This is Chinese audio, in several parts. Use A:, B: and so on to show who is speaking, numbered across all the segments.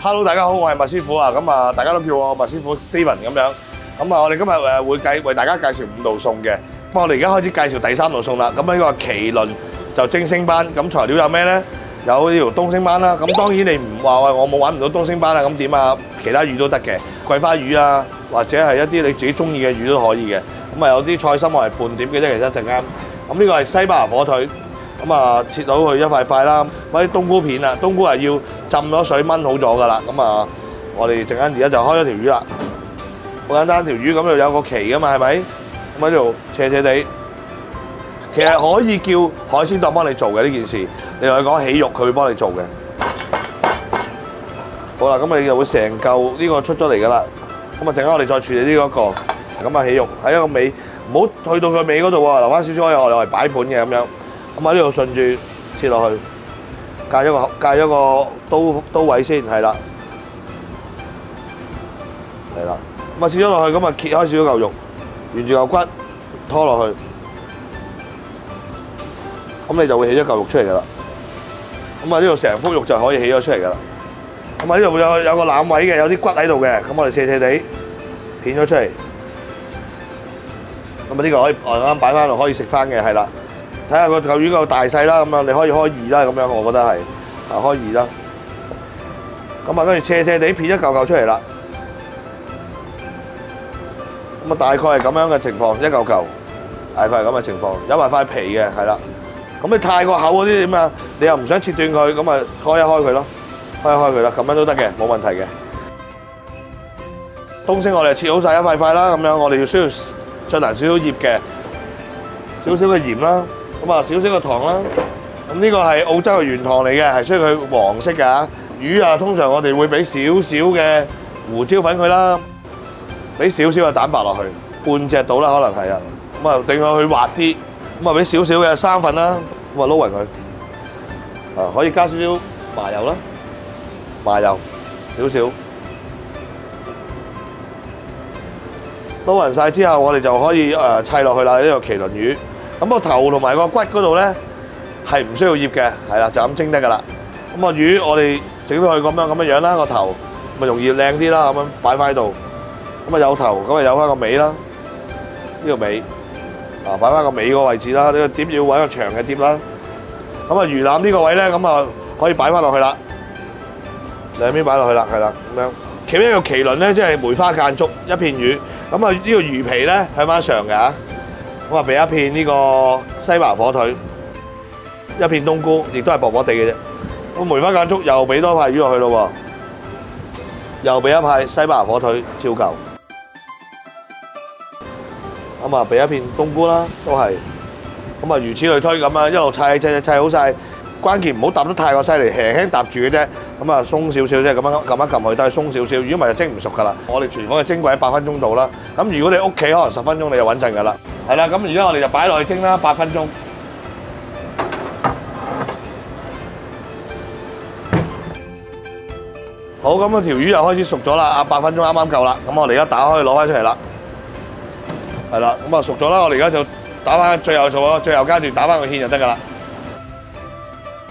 A: Hello，大家好，我係麥師傅啊，咁啊，大家都叫我麥師傅 Steven 咁樣。咁啊，我哋今日誒會計為大家介紹五道餸嘅。咁我哋而家開始介紹第三道餸啦。咁呢個麒麟就蒸星斑，咁材料有咩咧？有呢條東星斑啦。咁當然你唔話喂，我冇揾唔到東星斑啦，咁點啊？其他魚都得嘅，桂花魚啊，或者係一啲你自己中意嘅魚都可以嘅。咁啊，有啲菜心我係半點嘅啫，其實一陣間。咁呢個係西班牙火腿。咁啊，切到佢一塊塊啦，揾啲冬菇片啊，冬菇係要浸咗水炆好咗噶啦。咁啊，我哋陣間而家就開咗條魚啦，好簡單條魚咁就有個鰭噶嘛，係咪？咁喺度斜斜地，其實可以叫海鮮檔幫你做嘅呢件事，你同佢講起肉，佢會幫你做嘅。好啦，咁你就會成嚿呢個出咗嚟噶啦。咁啊，陣間我哋再處理呢一個，咁啊起肉喺一個尾，唔好去到佢尾嗰度喎，留翻少少可以我哋嚟擺盤嘅咁樣。咁喺呢度順住切落去，隔咗個界咗個刀刀位先，係啦，係啦。咁啊切咗落去，咁啊揭開少少嚿肉，沿住嚿骨拖落去，咁你就會起咗嚿肉出嚟噶啦。咁啊呢度成幅肉就可以起咗出嚟噶啦。咁啊呢度有有個腩位嘅，有啲骨喺度嘅，咁我哋斜斜地片咗出嚟。咁啊呢個可以啱啱擺翻落可以食翻嘅，係啦。睇下個嚿魚個大細啦，咁樣你可以開二啦，咁樣我覺得係啊開二啦。咁啊跟住斜斜地片一嚿嚿出嚟啦。咁啊大概係咁樣嘅情況，一嚿嚿，大概係咁嘅情況，有埋塊皮嘅，係啦。咁你太過厚嗰啲點啊？你又唔想切斷佢，咁啊開一開佢咯，開一開佢啦，咁樣都得嘅，冇問題嘅。東星我哋切好晒一塊塊啦，咁樣我哋要需要進行少少醃嘅，少少嘅鹽啦。咁啊，少少嘅糖啦。咁呢個係澳洲嘅原糖嚟嘅，係需要佢黃色㗎。魚啊，通常我哋會俾少少嘅胡椒粉佢啦，俾少少嘅蛋白落去，半隻到啦，可能係啊。咁啊，定佢去滑啲。咁啊，俾少少嘅生粉啦，咁啊撈勻佢。啊，可以加少少麻油啦，麻油少少。撈勻晒之後，我哋就可以誒砌落去啦。呢個麒麟魚。咁個頭同埋個骨嗰度咧係唔需要醃嘅，係啦，就咁蒸得噶啦。咁個魚我哋整到佢咁樣咁樣樣啦，個頭咪容易靚啲啦，咁樣擺翻喺度。咁啊有頭，咁啊有翻個尾啦，呢個尾啊擺翻個尾個位置啦。呢個碟要揾個長嘅碟啦。咁啊魚腩呢個位咧，咁啊可以擺翻落去啦，兩邊擺落去啦，係啦咁樣。其中一個麒麟咧，即係梅花間竹一片魚。咁啊呢個魚皮咧向翻上嘅嚇。咁啊，俾一片呢個西麻火腿，一片冬菇，亦都係薄薄地嘅啫。咁梅花間竹又俾多塊魚落去咯喎，又俾一塊西麻火腿照舊。咁啊，俾一片冬菇啦，都係。咁啊，如此類推咁啊，一路砌砌砌砌好晒。關鍵唔好搭得太過犀利，輕輕搭住嘅啫。咁啊，鬆少少啫，咁樣撳一撳佢都係鬆少少。如果唔係就蒸唔熟噶啦。我哋廚房嘅蒸櫃喺八分鐘度啦。咁如果你屋企可能十分鐘你就穩陣噶啦。係啦，咁而家我哋就擺落去蒸啦，八分鐘。好，咁啊條魚又開始熟咗啦，啊八分鐘啱啱夠啦。咁我哋而家打開攞翻出嚟啦。係啦，咁啊熟咗啦，我哋而家就打翻最後做啊，最後階段打翻個芡就得噶啦。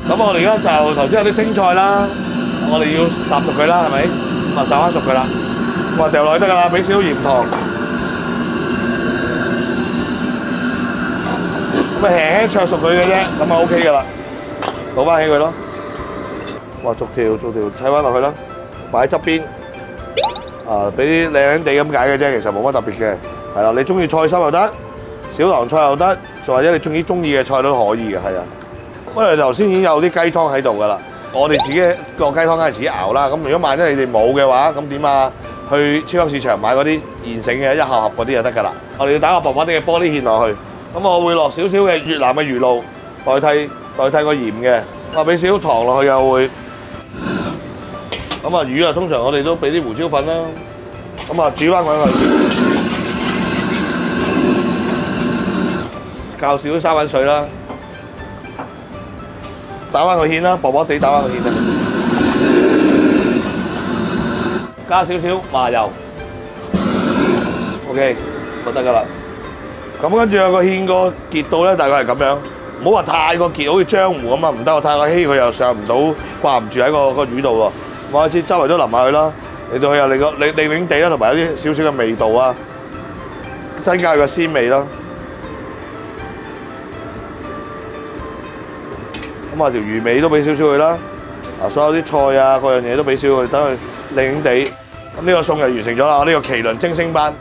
A: 咁我哋而家就頭先有啲青菜啦，我哋要烚熟佢啦，係咪？咁啊烚翻熟佢啦，咁啊掉落去得噶啦，俾少少鹽糖，咁啊輕輕灼熟佢嘅啫，咁啊 OK 噶啦，倒翻起佢咯。哇，逐條逐條砌翻落去啦，擺喺側邊，啊俾啲靚靚地咁解嘅啫，其實冇乜特別嘅，係啦，你中意菜心又得，小棠菜又得，或者你中意中意嘅菜都可以嘅，係啊。因為頭先已經有啲雞湯喺度噶啦，我哋自己個雞湯梗係自己熬啦。咁如果萬一你哋冇嘅話，咁點啊？去超級市場買嗰啲現成嘅一盒盒嗰啲就得噶啦。我哋要打個薄薄啲嘅玻璃芡落去，咁我會落少少嘅越南嘅魚露代替代替個鹽嘅，我俾少少糖落去又會。咁啊魚啊，通常我哋都俾啲胡椒粉啦，咁啊煮翻佢佢，較少啲生粉水啦。打翻個芡啦，薄薄地打翻個芡啦，加少少麻油，OK 就得噶啦。咁跟住有個芡個結度咧，大概係咁樣，唔好話太過結，好似漿糊咁啊，唔得，太過稀佢又上唔到，掛唔住喺個個魚度喎。我開始周圍都淋下佢啦，嚟到佢有你個你你擰地啦，同埋有啲少少嘅味道啊，增加佢個鮮味啦。咁啊條魚尾都俾少少佢啦，啊所有啲菜啊各樣嘢都俾少佢，等佢靚靚地。咁呢個餸就完成咗啦，呢個麒麟蒸星班。